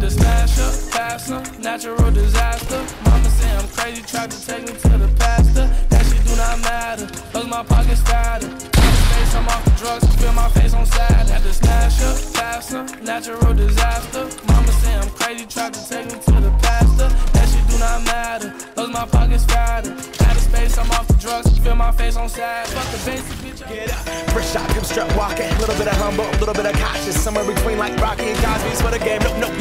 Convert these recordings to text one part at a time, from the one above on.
smasher, passer, natural disaster. Mama say I'm crazy, tried to take me to the pastor. That shit do not matter, cause my pocket's fatter. Face, I'm off the drugs, feel my face on side. Had to smasher, passer, natural disaster. Mama say I'm crazy, tried to take me to the pastor. That shit do not matter, cause my pocket's fatter. Out of space, I'm off the drugs, feel my face on side. Fuck the basic bitch. Get up, fresh out, come strut walking. Little bit of humble, little bit of cautious. Somewhere between like Rocky and Cosby's for the game. Nope, nope,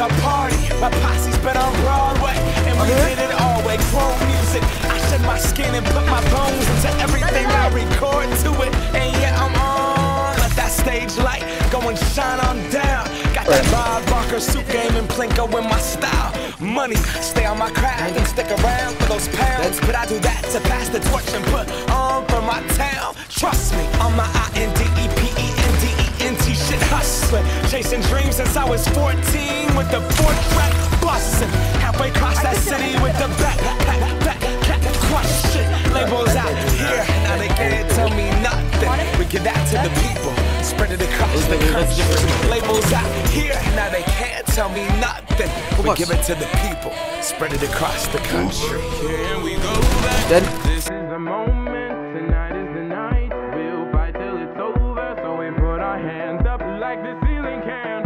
our party. My posse's been on Broadway, and we uh-huh. did it all way. Chrome music. I shed my skin and put my bones into everything I record to it. And yeah, I'm on. Let that stage light go and shine on down. Got that Bob Barker suit game and Plinko in my style. Money, stay on my craft and stick around for those pounds. But I do that to pass the torch and put on for my town. Trust me, on my I dream since I was 14 with the fourth track bustin'. Halfway across that city with the back, back, back, back, crush shit. Labels out here, now they can't tell me nothing. We give that to the people, spread it across the country. Labels out here, now they can't tell me nothing. We give it to the people, spread it across the country. Here we go back. Then. This is the moment, tonight is the night. We'll fight till it's over, so we put our hands up like the ceiling can.